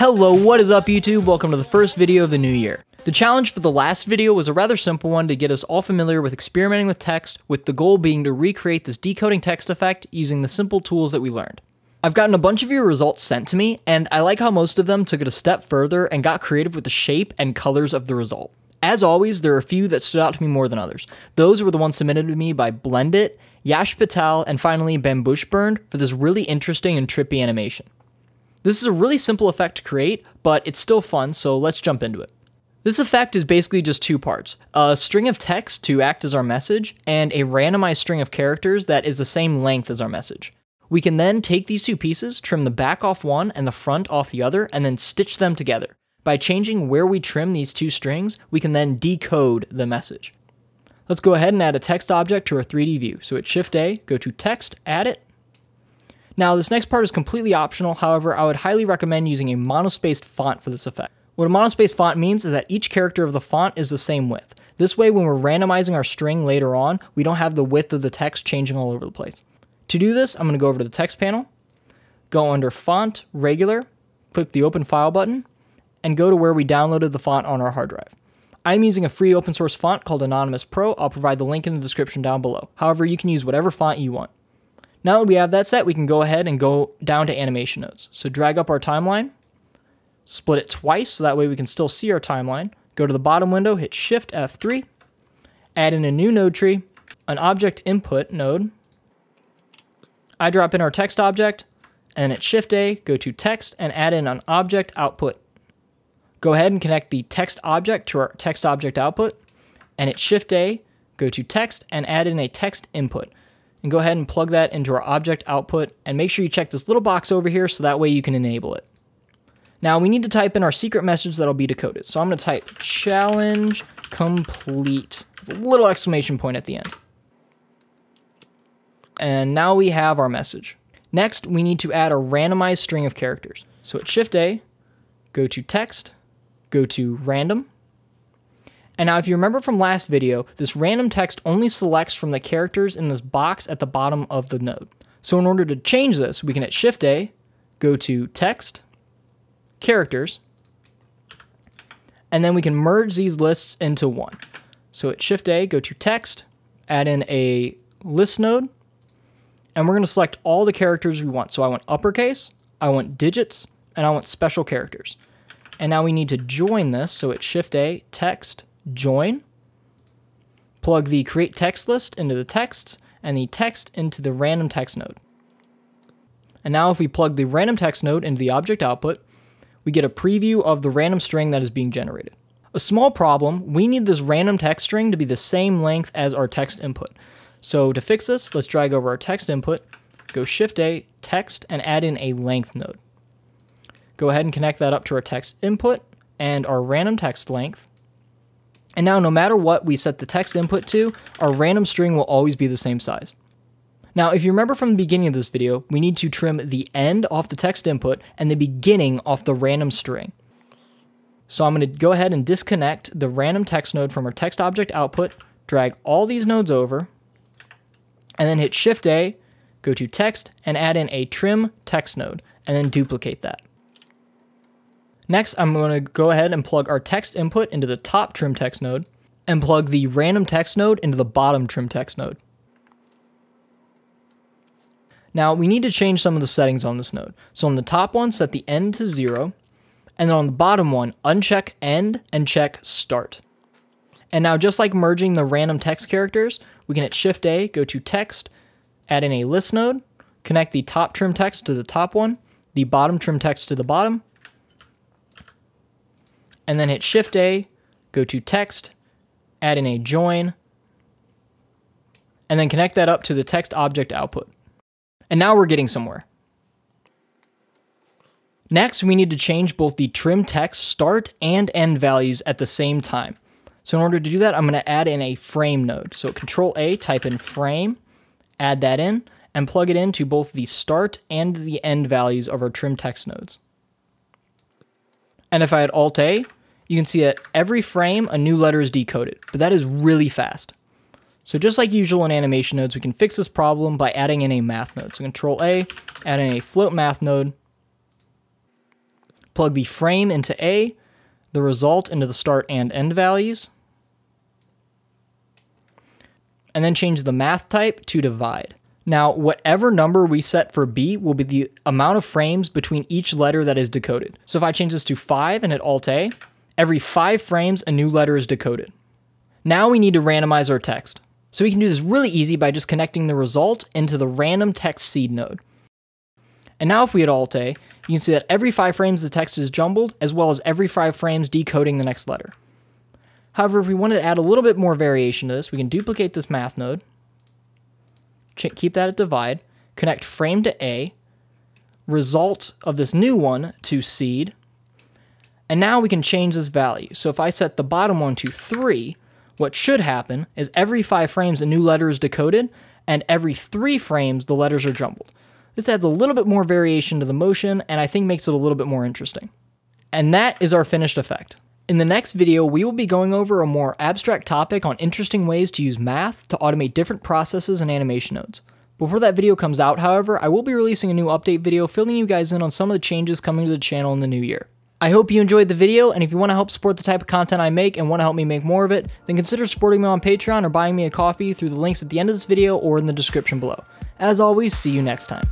Hello, what is up YouTube? Welcome to the first video of the new year. The challenge for the last video was a rather simple one to get us all familiar with experimenting with text, with the goal being to recreate this decoding text effect using the simple tools that we learned. I've gotten a bunch of your results sent to me, and I like how most of them took it a step further and got creative with the shape and colors of the result. As always, there are a few that stood out to me more than others. Those were the ones submitted to me by Blendit, Yash Patel, and finally Bambushburned for this really interesting and trippy animation. This is a really simple effect to create, but it's still fun, so let's jump into it. This effect is basically just two parts a string of text to act as our message, and a randomized string of characters that is the same length as our message. We can then take these two pieces, trim the back off one and the front off the other, and then stitch them together. By changing where we trim these two strings, we can then decode the message. Let's go ahead and add a text object to our 3D view. So at Shift A, go to Text, add it, now, this next part is completely optional, however, I would highly recommend using a monospaced font for this effect. What a monospaced font means is that each character of the font is the same width. This way, when we're randomizing our string later on, we don't have the width of the text changing all over the place. To do this, I'm going to go over to the text panel, go under Font, Regular, click the Open File button, and go to where we downloaded the font on our hard drive. I'm using a free open source font called Anonymous Pro. I'll provide the link in the description down below. However, you can use whatever font you want. Now that we have that set, we can go ahead and go down to animation nodes. So drag up our timeline, split it twice so that way we can still see our timeline. Go to the bottom window, hit Shift F3, add in a new node tree, an object input node. I drop in our text object, and at Shift A, go to text and add in an object output. Go ahead and connect the text object to our text object output, and at Shift A, go to text and add in a text input and go ahead and plug that into our object output and make sure you check this little box over here so that way you can enable it. Now we need to type in our secret message that'll be decoded. So I'm going to type challenge complete little exclamation point at the end. And now we have our message. Next, we need to add a randomized string of characters. So at Shift A, go to text, go to random, and now if you remember from last video, this random text only selects from the characters in this box at the bottom of the node. So in order to change this, we can hit Shift A, go to Text, Characters, and then we can merge these lists into one. So at Shift A, go to Text, add in a list node, and we're going to select all the characters we want. So I want uppercase, I want digits, and I want special characters. And now we need to join this. So at Shift A, Text, join, plug the create text list into the texts, and the text into the random text node. And now if we plug the random text node into the object output, we get a preview of the random string that is being generated. A small problem, we need this random text string to be the same length as our text input. So to fix this, let's drag over our text input, go Shift A, text, and add in a length node. Go ahead and connect that up to our text input and our random text length, and now no matter what we set the text input to, our random string will always be the same size. Now, if you remember from the beginning of this video, we need to trim the end off the text input and the beginning off the random string. So I'm going to go ahead and disconnect the random text node from our text object output, drag all these nodes over, and then hit Shift A, go to text, and add in a trim text node, and then duplicate that. Next, I'm going to go ahead and plug our text input into the top trim text node and plug the random text node into the bottom trim text node. Now, we need to change some of the settings on this node. So on the top one, set the end to zero, and then on the bottom one, uncheck end and check start. And now just like merging the random text characters, we can hit Shift A, go to text, add in a list node, connect the top trim text to the top one, the bottom trim text to the bottom, and then hit Shift A, go to text, add in a join, and then connect that up to the text object output. And now we're getting somewhere. Next, we need to change both the trim text start and end values at the same time. So in order to do that, I'm going to add in a frame node. So Control A, type in frame, add that in, and plug it into both the start and the end values of our trim text nodes. And if I had Alt A, you can see at every frame, a new letter is decoded, but that is really fast. So just like usual in animation nodes, we can fix this problem by adding in a math node. So Control A, add in a float math node, plug the frame into A, the result into the start and end values, and then change the math type to divide. Now, whatever number we set for B will be the amount of frames between each letter that is decoded. So if I change this to 5 and hit Alt A, every 5 frames a new letter is decoded. Now we need to randomize our text. So we can do this really easy by just connecting the result into the random text seed node. And now if we hit Alt A, you can see that every 5 frames the text is jumbled, as well as every 5 frames decoding the next letter. However, if we wanted to add a little bit more variation to this, we can duplicate this math node, keep that at divide, connect frame to A, result of this new one to seed, and now we can change this value. So if I set the bottom one to 3, what should happen is every 5 frames a new letter is decoded, and every 3 frames the letters are jumbled. This adds a little bit more variation to the motion, and I think makes it a little bit more interesting. And that is our finished effect. In the next video, we will be going over a more abstract topic on interesting ways to use math to automate different processes and animation nodes. Before that video comes out, however, I will be releasing a new update video filling you guys in on some of the changes coming to the channel in the new year. I hope you enjoyed the video, and if you want to help support the type of content I make and want to help me make more of it, then consider supporting me on Patreon or buying me a coffee through the links at the end of this video or in the description below. As always, see you next time.